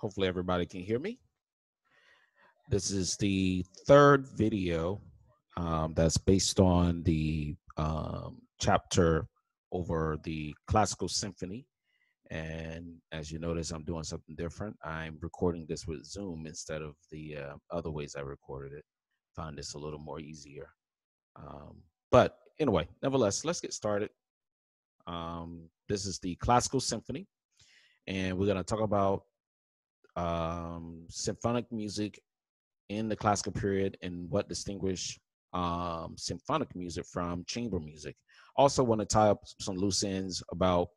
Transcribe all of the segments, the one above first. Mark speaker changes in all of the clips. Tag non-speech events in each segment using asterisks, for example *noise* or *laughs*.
Speaker 1: Hopefully everybody can hear me. This is the third video um, that's based on the um, chapter over the classical symphony. And as you notice, I'm doing something different. I'm recording this with Zoom instead of the uh, other ways I recorded it. Find this a little more easier. Um, but anyway, nevertheless, let's get started. Um, this is the classical symphony, and we're going to talk about um, symphonic music in the classical period and what distinguish um, symphonic music from chamber music. Also, want to tie up some loose ends about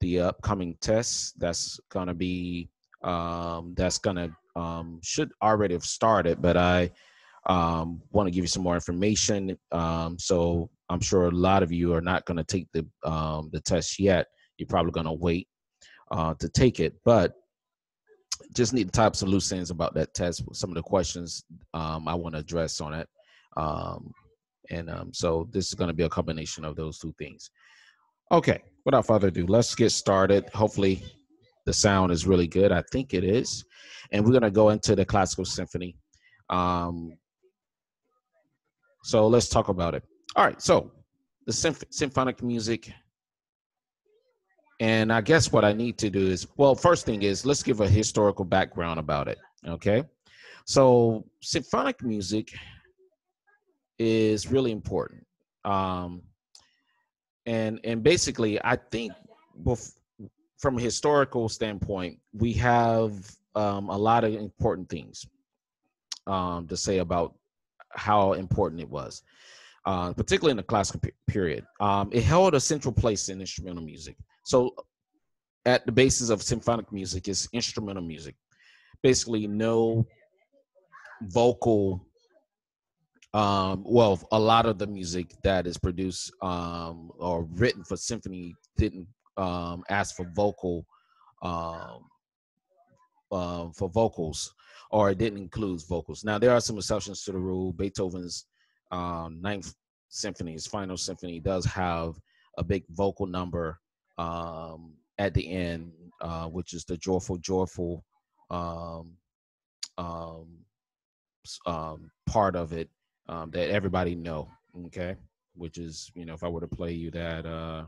Speaker 1: the upcoming tests that's going to be um, that's going to um, should already have started, but I um, want to give you some more information. Um, so I'm sure a lot of you are not going to take the um, the test yet. You're probably going to wait uh, to take it, but just need to type some loose ends about that test. Some of the questions um, I want to address on it, um, and um, so this is going to be a combination of those two things. Okay, without further ado, let's get started. Hopefully, the sound is really good. I think it is, and we're going to go into the classical symphony. Um, so let's talk about it. All right, so the symph- symphonic music and I guess what I need to do is, well, first thing is let's give a historical background about it. Okay. So symphonic music is really important. Um, and and basically, I think from a historical standpoint, we have um, a lot of important things um, to say about how important it was, uh, particularly in the classical period. Um, it held a central place in instrumental music. So, at the basis of symphonic music is instrumental music. Basically, no vocal. Um, well, a lot of the music that is produced um, or written for symphony didn't um, ask for vocal um, uh, for vocals, or it didn't include vocals. Now there are some exceptions to the rule. Beethoven's um, Ninth Symphony, his Final Symphony, does have a big vocal number um, at the end, uh, which is the joyful, joyful um, um, um, part of it um, that everybody know. Okay, which is you know if I were to play you that. Uh,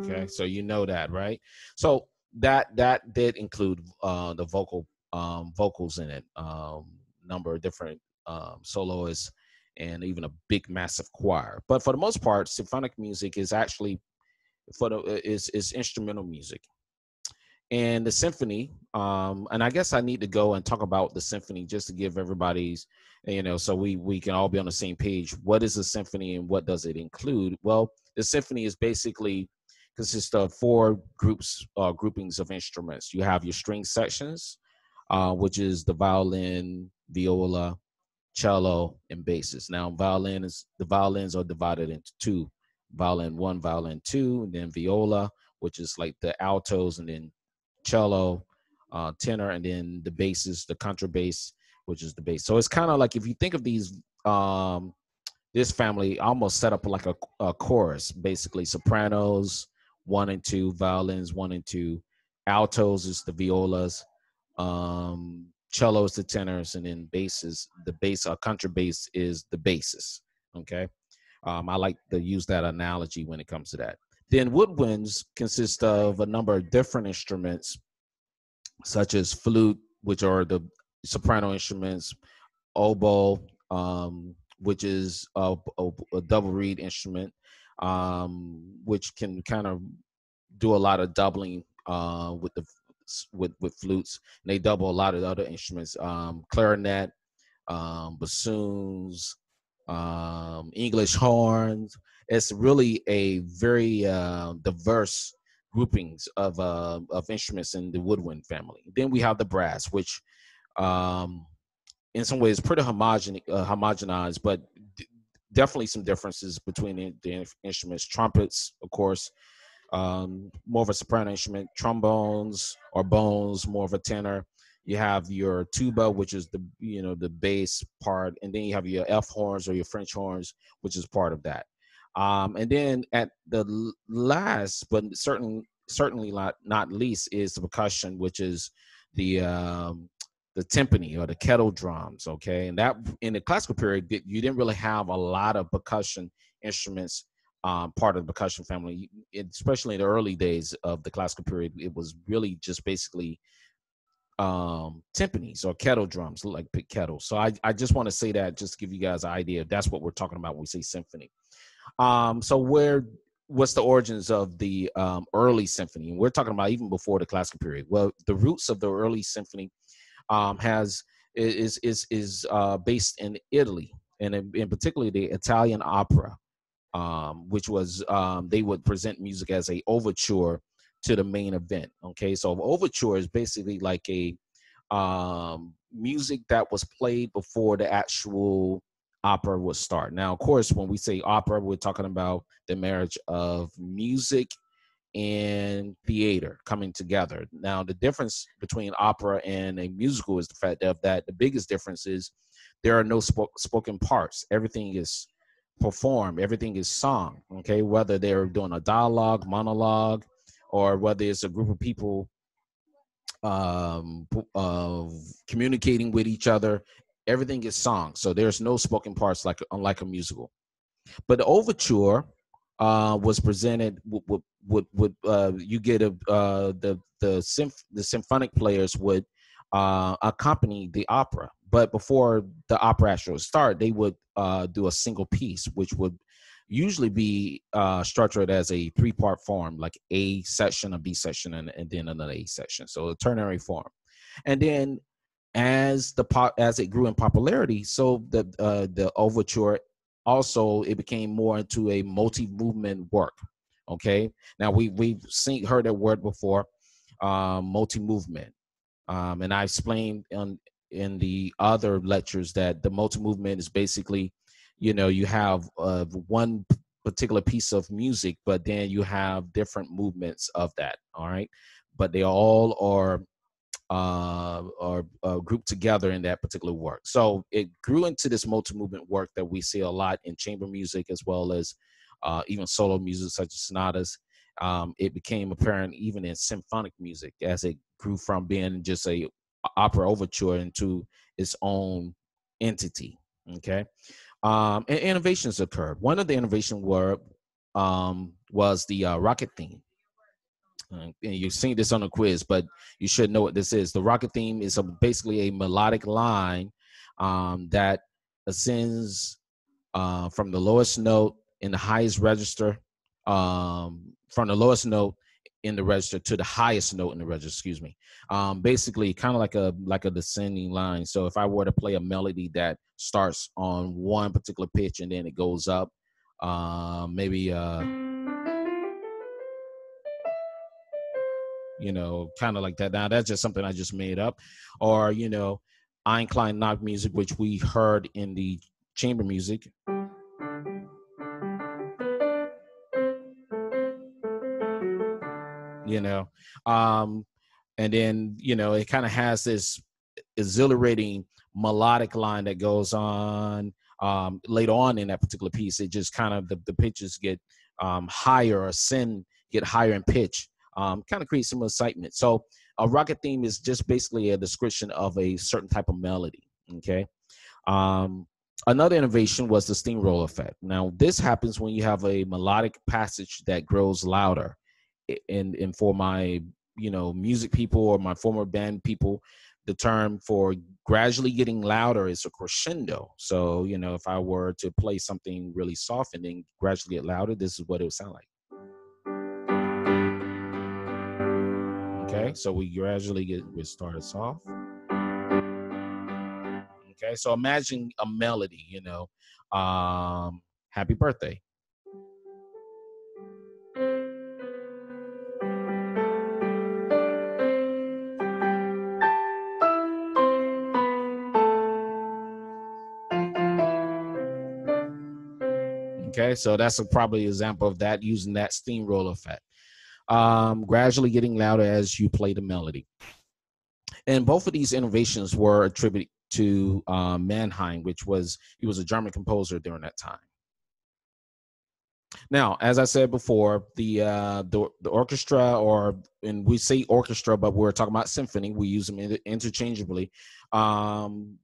Speaker 1: okay, so you know that, right? So that that did include uh, the vocal um, vocals in it, um, number of different um, soloists and even a big massive choir. But for the most part symphonic music is actually for the is is instrumental music. And the symphony um and i guess i need to go and talk about the symphony just to give everybody's you know so we we can all be on the same page. What is a symphony and what does it include? Well the symphony is basically consists of four groups uh, groupings of instruments. You have your string sections uh, which is the violin viola cello, and basses. Now, violin is the violins are divided into two: violin one, violin two, and then viola, which is like the altos, and then cello, uh, tenor, and then the basses, the contrabass, which is the bass. So it's kind of like if you think of these, um, this family almost set up like a, a chorus, basically sopranos one and two, violins one and two, altos is the violas, um, cello is the tenors, and then basses, the bass or uh, contrabass is the basses. Okay. Um, I like to use that analogy when it comes to that. Then woodwinds consist of a number of different instruments, such as flute, which are the soprano instruments, oboe, um, which is a, a, a, double reed instrument, um, which can kind of do a lot of doubling uh, with the with with flutes. And they double a lot of other instruments, um, clarinet, um, bassoons, um, English horns. It's really a very uh, diverse groupings of uh, of instruments in the woodwind family. Then we have the brass, which um, in some ways pretty homogen uh, homogenized, but d- definitely some differences between the, the, instruments. Trumpets, of course, um, more of a soprano instrument, trombones or bones, more of a tenor. You have your tuba, which is the you know the bass part, and then you have your F horns or your French horns, which is part of that. Um, and then at the last, but certain certainly not not least, is the percussion, which is the um, the timpani or the kettle drums. Okay, and that in the classical period, you didn't really have a lot of percussion instruments um, part of the percussion family, especially in the early days of the classical period. It was really just basically um timpanis or kettle drums like big kettles so i i just want to say that just to give you guys an idea that's what we're talking about when we say symphony. Um so where what's the origins of the um, early symphony? And we're talking about even before the classical period. Well the roots of the early symphony um has is is is uh based in italy and in, in particularly the italian opera um which was um they would present music as a overture to the main event. Okay, so overture is basically like a um, music that was played before the actual opera would start. Now, of course, when we say opera, we're talking about the marriage of music and theater coming together. Now, the difference between opera and a musical is the fact of that the biggest difference is there are no sp- spoken parts. Everything is performed, everything is song, Okay, whether they're doing a dialogue, monologue, or whether it's a group of people um, uh, communicating with each other. Everything is song, so there's no spoken parts like unlike a musical. But the overture uh, was presented with, with, with uh, you get a uh, the the symph- the symphonic players would uh, accompany the opera, but before the opera actually start, they would uh, do a single piece, which would usually be uh, structured as a three part form, like A section, a B section, and, and then another A section. So a ternary form. And then as the pop as it grew in popularity, so the uh, the overture also it became more into a multi movement work. Okay, now we we've seen heard that word before, uh, multi movement, um, and I explained in in the other lectures that the multi movement is basically you know you have uh, one particular piece of music but then you have different movements of that all right? But they all are uh, are uh, grouped together in that particular work. So it grew into this multi-movement work that we see a lot in chamber music as well as uh, even solo music such as sonatas. Um, it became apparent even in symphonic music as it grew from being just a opera overture into its own entity okay um, and innovations occurred. One of the innovation were um, was the uh, rocket theme. Uh, and you've seen this on a quiz, but you should know what this is. The rocket theme is a, basically a melodic line um, that ascends uh, from the lowest note in the highest register, um, from the lowest note in the register to the highest note in the register excuse me. Um, basically kind of like a like a descending line. So if i were to play a melody that starts on one particular pitch and then it goes up um, maybe uh, you know kind of like that. Now that's just something i just made up. Or you know Eine kleine Nachtmusik which we heard in the chamber music you know um and then you know it kind of has this exhilarating melodic line that goes on um later on in that particular piece. It just kind of the, the pitches get um higher or ascend get higher in pitch um kind of creates some excitement. So a rocket theme is just basically a description of a certain type of melody okay? Um another innovation was the steamroll effect. Now this happens when you have a melodic passage that grows louder and and for my you know music people or my former band people the term for gradually getting louder is a crescendo. So you know if i were to play something really soft and then gradually get louder this is what it would sound like. Okay so we gradually get we started soft. Okay so imagine a melody you know um happy birthday Okay, so that's a probably example of that using that steamroll effect. Um, gradually getting louder as you play the melody. And both of these innovations were attributed to uh, Mannheim, which was he was a German composer during that time. Now, as I said before, the uh, the, the orchestra, or and we say orchestra, but we're talking about symphony. We use them interchangeably. Um,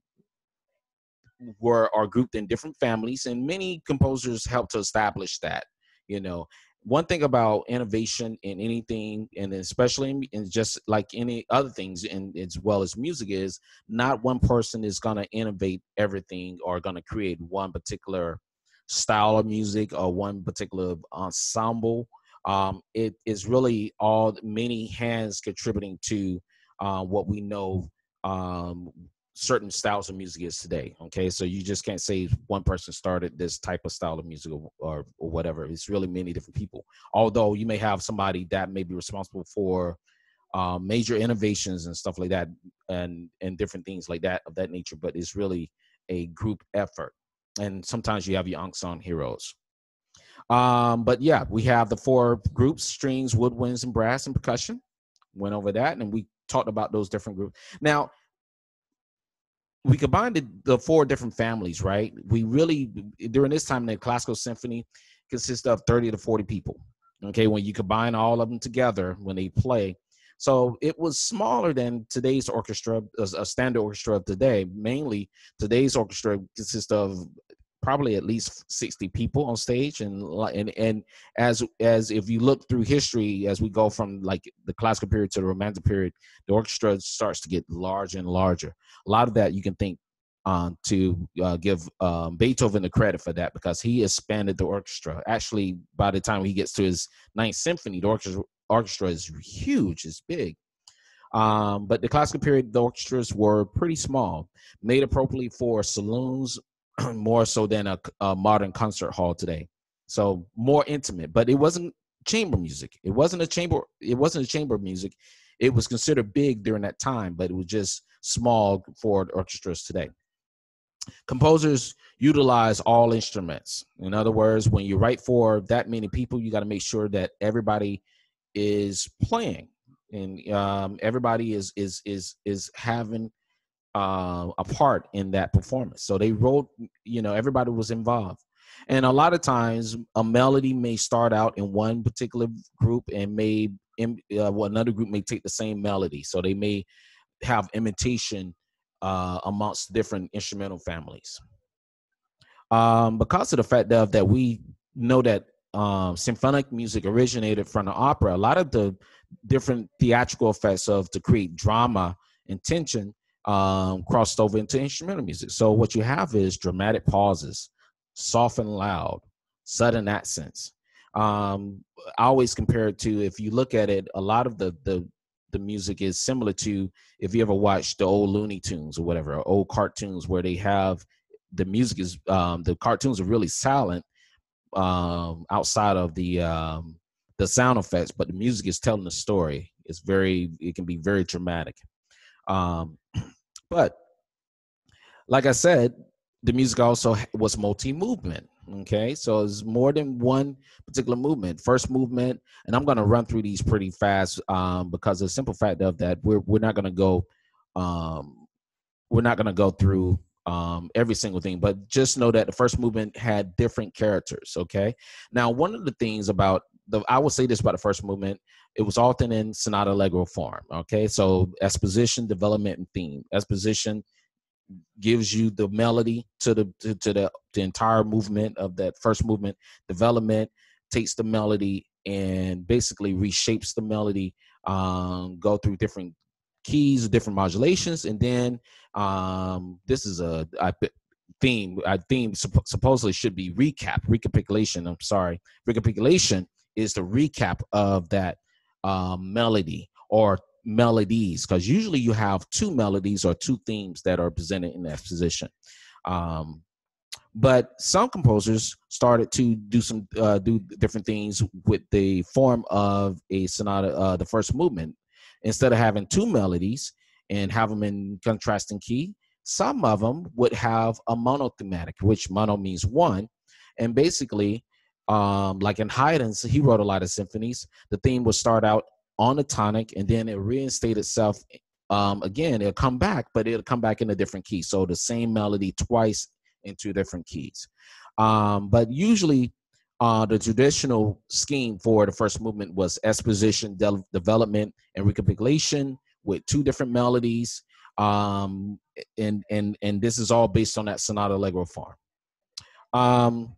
Speaker 1: were are grouped in different families, and many composers help to establish that. You know, one thing about innovation in anything, and especially in just like any other things, and as well as music, is not one person is going to innovate everything or going to create one particular style of music or one particular ensemble. Um, it is really all many hands contributing to uh, what we know um, certain styles of music is today. Okay, so you just can't say one person started this type of style of music or, or, whatever. It's really many different people. Although you may have somebody that may be responsible for uh, major innovations and stuff like that, and and different things like that of that nature. But it's really a group effort, and sometimes you have your unsung heroes. Um, but yeah, we have the four groups: strings, woodwinds, and brass and percussion. Went over that, and we talked about those different groups. Now, we combined the, the, four different families, right? We really during this time the classical symphony consists of 30 to 40 people. Okay, when you combine all of them together when they play. So it was smaller than today's orchestra, a standard orchestra of today. Mainly today's orchestra consists of probably at least 60 people on stage and and and as as if you look through history as we go from like the classical period to the romantic period the orchestra starts to get larger and larger a lot of that you can think uh, to uh, give um, Beethoven the credit for that because he expanded the orchestra. Actually, by the time he gets to his ninth symphony, the orchestra, orchestra is huge, it's big. Um, but the classical period, the orchestras were pretty small, made appropriately for saloons *clears throat* more so than a, a modern concert hall today. So more intimate, but it wasn't chamber music. It wasn't a chamber. It wasn't a chamber music. It was considered big during that time, but it was just small for orchestras today. Composers utilize all instruments. In other words, when you write for that many people, you got to make sure that everybody is playing and um, everybody is is is is having uh, a part in that performance. So they wrote, you know, everybody was involved. And a lot of times, a melody may start out in one particular group and may uh, well, another group may take the same melody. So they may have imitation uh, amongst different instrumental families. Um, because of the fact that, that we know that um, symphonic music originated from the opera, a lot of the different theatrical effects of to create drama and tension um, crossed over into instrumental music. So what you have is dramatic pauses, soft and loud, sudden accents. Um, I always compare it to if you look at it, a lot of the the the music is similar to if you ever watched the old Looney Tunes or whatever, or old cartoons where they have the music is um, the cartoons are really silent um, outside of the um, the sound effects, but the music is telling the story. It's very it can be very dramatic. Um, but like I said, the music also was multi movement. Okay, so it's more than one particular movement. First movement, and I'm going to run through these pretty fast um, because the simple fact of that we're we're not going to go um, we're not going to go through um, every single thing, but just know that the first movement had different characters. Okay, now one of the things about the I will say this about the first movement, it was often in sonata allegro form. Okay, so exposition, development, and theme. Exposition gives you the melody to the to, to the, the entire movement of that first movement development takes the melody and basically reshapes the melody um, go through different keys different modulations and then um, this is a I, theme i theme supposedly should be recap recapitulation i'm sorry recapitulation is the recap of that um, melody or melodies because usually you have two melodies or two themes that are presented in that position. Um, but some composers started to do some uh, do different things with the form of a sonata uh, the first movement. Instead of having two melodies and have them in contrasting key some of them would have a monothematic which mono means one. And basically um, like in Haydn's, he wrote a lot of symphonies. The theme would start out on a tonic and then it reinstate itself um, again it'll come back but it'll come back in a different key so the same melody twice in two different keys um, but usually uh, the traditional scheme for the first movement was exposition, de- development, and recapitulation with two different melodies. Um, and and and this is all based on that sonata allegro form. Um,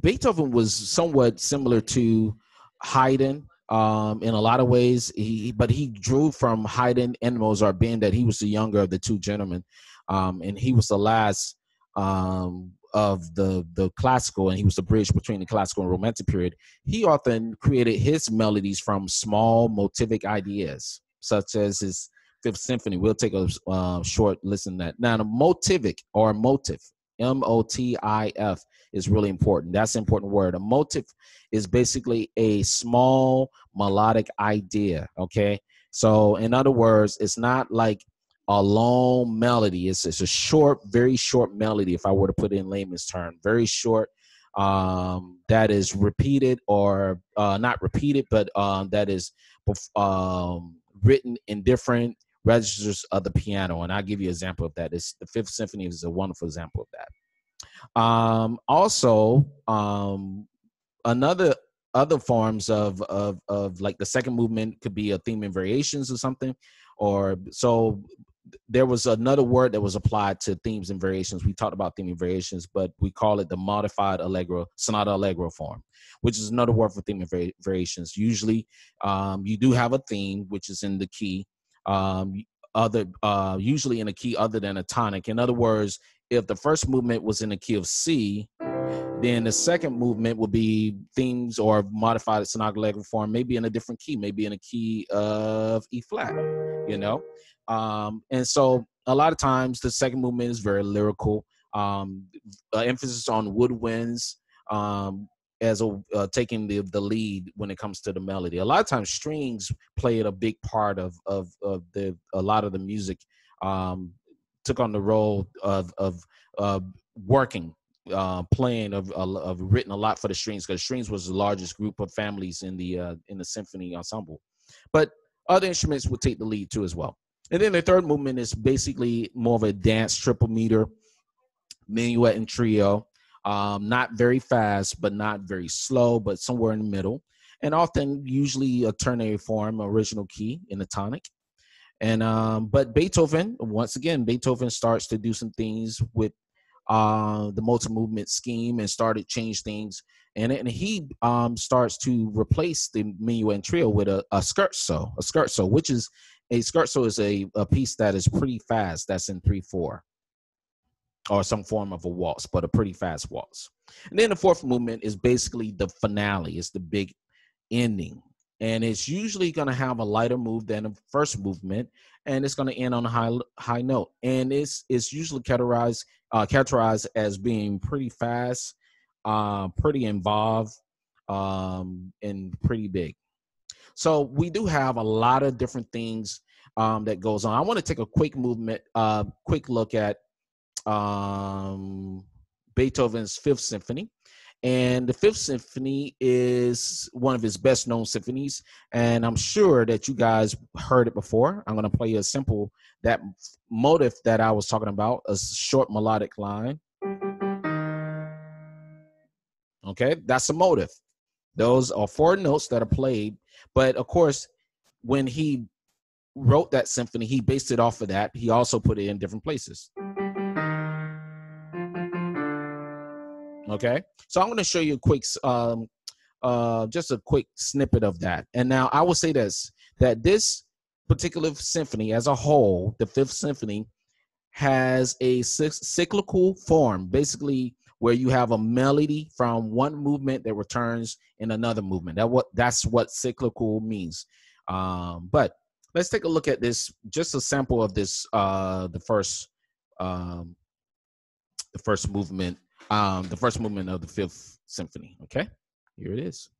Speaker 1: Beethoven was somewhat similar to Haydn um, in a lot of ways. He, but he drew from Haydn and Mozart, being that he was the younger of the two gentlemen, um, and he was the last um, of the the classical, and he was the bridge between the classical and romantic period. He often created his melodies from small motivic ideas, such as his Fifth Symphony. We'll take a uh, short listen to that. Now, the motivic or motive, M O T I F, is really important. That's an important word. A motive is basically a small melodic idea. Okay. So, in other words, it's not like a long melody. It's, it's a short, very short melody, if I were to put it in layman's term, very short, um, that is repeated or uh, not repeated, but um, that is um, written in different registers of the piano. And I'll give you an example of that. It's, the Fifth Symphony is a wonderful example of that. Um, also, um, another other forms of, of of like the second movement could be a theme and variations or something or so there was another word that was applied to themes and variations. We talked about theme and variations, but we call it the modified allegro, sonata allegro form, which is another word for theme and variations. Usually, um, you do have a theme, which is in the key, um, other uh, usually in a key other than a tonic. In other words, if the first movement was in the key of C, then the second movement would be themes or modified sonata allegro form, maybe in a different key, maybe in a key of E flat, you know. Um, and so a lot of times the second movement is very lyrical, um, uh, emphasis on woodwinds, um, as a uh, taking the the lead when it comes to the melody. A lot of times strings played a big part of of, of the a lot of the music. Um, took on the role of of uh, working, uh, playing of, of written a lot for the strings because strings was the largest group of families in the uh, in the symphony ensemble. But other instruments would take the lead too as well. And then the third movement is basically more of a dance triple meter, minuet and trio. Um, not very fast, but not very slow, but somewhere in the middle. And often, usually a ternary form, original key in the tonic. And um, but Beethoven, once again, Beethoven starts to do some things with uh, the multi-movement scheme and started change things. And, and he um, starts to replace the minuet and trio with a, a scherzo, a scherzo, which is a scherzo is a, a piece that is pretty fast. That's in three four, or some form of a waltz, but a pretty fast waltz. And then the fourth movement is basically the finale. It's the big ending, and it's usually going to have a lighter move than the first movement, and it's going to end on a high high note. And it's it's usually categorized uh, characterized as being pretty fast, uh, pretty involved, um, and pretty big. So we do have a lot of different things um, that goes on. I want to take a quick movement, uh, quick look at um, Beethoven's Fifth Symphony. And the Fifth Symphony is one of his best known symphonies. And I'm sure that you guys heard it before. I'm going to play a simple, that motive that I was talking about, a short melodic line. Okay, that's a motive. Those are four notes that are played but of course, when he wrote that symphony, he based it off of that. He also put it in different places. Okay, so I'm going to show you a quick, um, uh, just a quick snippet of that. And now I will say this: that this particular symphony, as a whole, the Fifth Symphony, has a cyclical form. Basically, where you have a melody from one movement that returns in another movement. That what that's what cyclical means. Um, but let's take a look at this. Just a sample of this. Uh, the first, um, the first movement. Um, the first movement of the Fifth Symphony. Okay, here it is.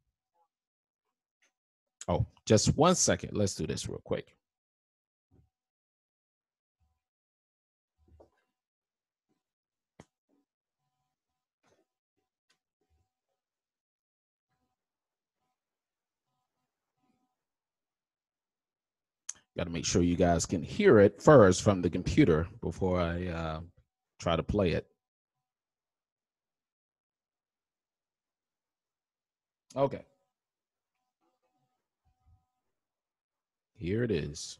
Speaker 1: Oh, just one second. Let's do this real quick. Got to make sure you guys can hear it first from the computer before I uh, try to play it. Okay. Here it is.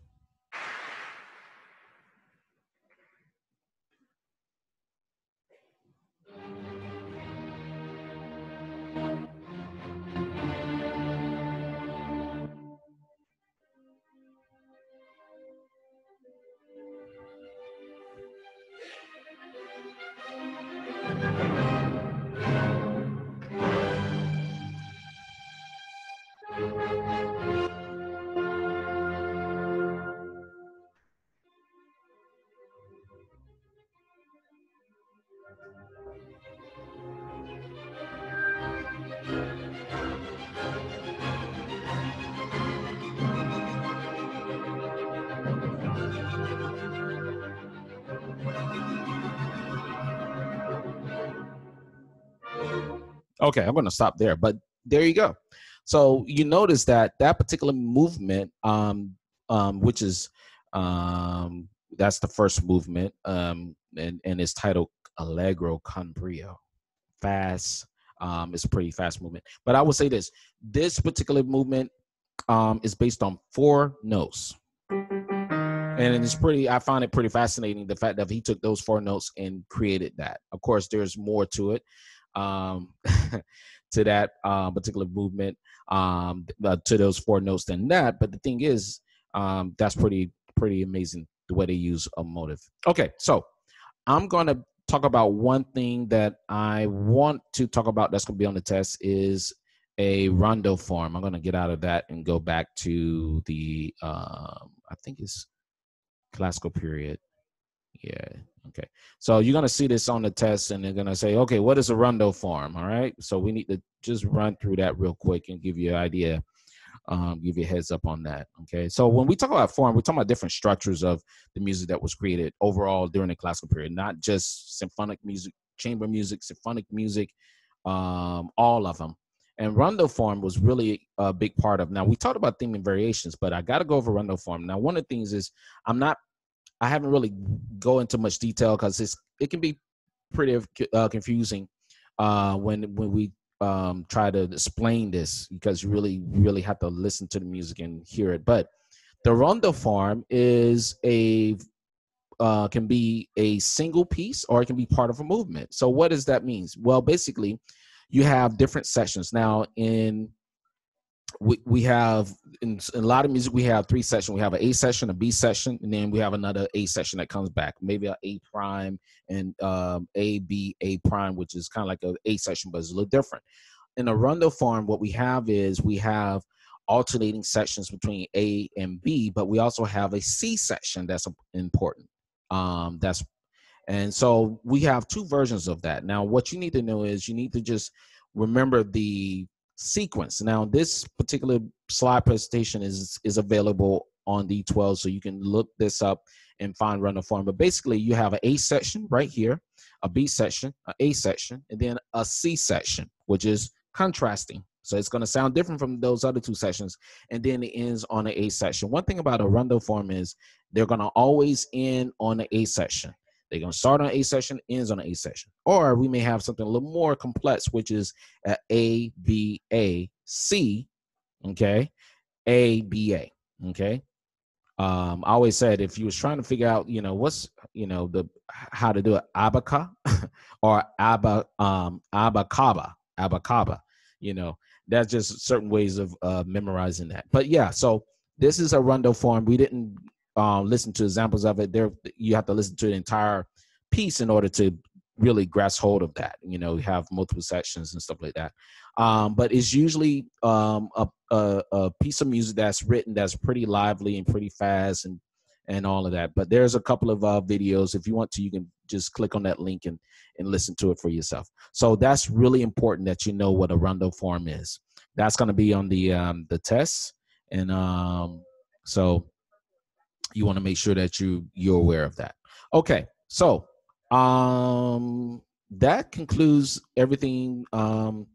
Speaker 1: Okay, I'm going to stop there. But there you go. So you notice that that particular movement, um, um, which is um, that's the first movement, um, and and it's titled Allegro con brio, fast. Um, it's a pretty fast movement. But I will say this: this particular movement um, is based on four notes, and it's pretty. I find it pretty fascinating the fact that he took those four notes and created that. Of course, there's more to it um, *laughs* to that uh, particular movement, um, uh, to those four notes than that. But the thing is, um, that's pretty pretty amazing the way they use a motive. Okay, so I'm gonna talk about one thing that I want to talk about that's gonna be on the test is a rondo form. I'm gonna get out of that and go back to the um, I think it's classical period. Yeah. Okay. So you're gonna see this on the test, and they're gonna say, okay, what is a rondo form? All right. So we need to just run through that real quick and give you an idea, um, give you a heads up on that. Okay. So when we talk about form, we're talking about different structures of the music that was created overall during the classical period, not just symphonic music, chamber music, symphonic music, um, all of them. And rondo form was really a big part of. Now we talked about theme and variations, but I got to go over rondo form. Now one of the things is I'm not I haven't really go into much detail because it's it can be pretty uh, confusing uh, when when we um, try to explain this because you really really have to listen to the music and hear it. But the rondo form is a uh, can be a single piece or it can be part of a movement. So what does that mean? Well, basically, you have different sections. Now in we, we have in, in, a lot of music we have three sections we have an a section a b section and then we have another a section that comes back. Maybe a a prime and um, a b a prime which is kind of like a a section but it's a little different. In a rondo form what we have is we have alternating sections between a and b but we also have a c section that's important um, that's and so we have two versions of that. Now what you need to know is you need to just remember the sequence. Now, this particular slide presentation is is available on D2L, so you can look this up and find rondo form. But basically, you have an A section right here, a B section, an A section, and then a C section, which is contrasting. So it's going to sound different from those other two sections, and then it ends on an A section. One thing about a rondo form is they're going to always end on the A section. They're going to start on A session, ends on an A session. Or we may have something a little more complex, which is A, B, A, C, okay? A, B, A, okay? Um, I always said if you was trying to figure out, you know, what's, you know, the how to do it, abaca *laughs* or aba, um, abacaba, abacaba, you know, that's just certain ways of uh, memorizing that. But yeah, so this is a rondo form. We didn't um, listen to examples of it, there you have to listen to an entire piece in order to really grasp hold of that. You know, have multiple sections and stuff like that. Um, but it's usually um, a, a, a piece of music that's written that's pretty lively and pretty fast and and all of that. But there's a couple of uh, videos. If you want to, you can just click on that link and and listen to it for yourself. So that's really important that you know what a rondo form is. That's going to be on the um, the test, and um, so you want to make sure that you you're aware of that. Okay, so um, that concludes everything. Um,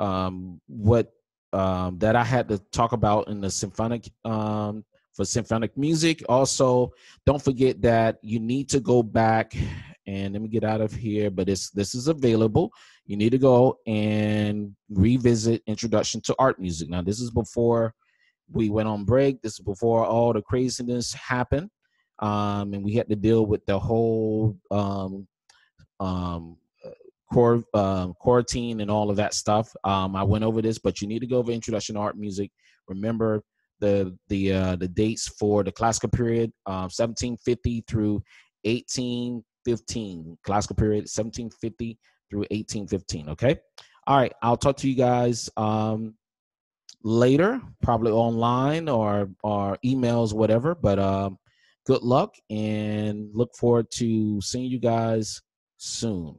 Speaker 1: um, what um, that I had to talk about in the symphonic um, for symphonic music. Also, don't forget that you need to go back and let me get out of here. But this this is available. You need to go and revisit Introduction to Art Music. Now, this is before we went on break. This is before all the craziness happened, um, and we had to deal with the whole um, um, core um, quarantine and all of that stuff. Um, I went over this, but you need to go over Introduction to Art Music. Remember the the uh, the dates for the classical period, uh, 1750 through 1815. Classical period, 1750 through 1815. Okay. All right. I'll talk to you guys um, later, probably online or or emails, whatever. But um, good luck and look forward to seeing you guys soon.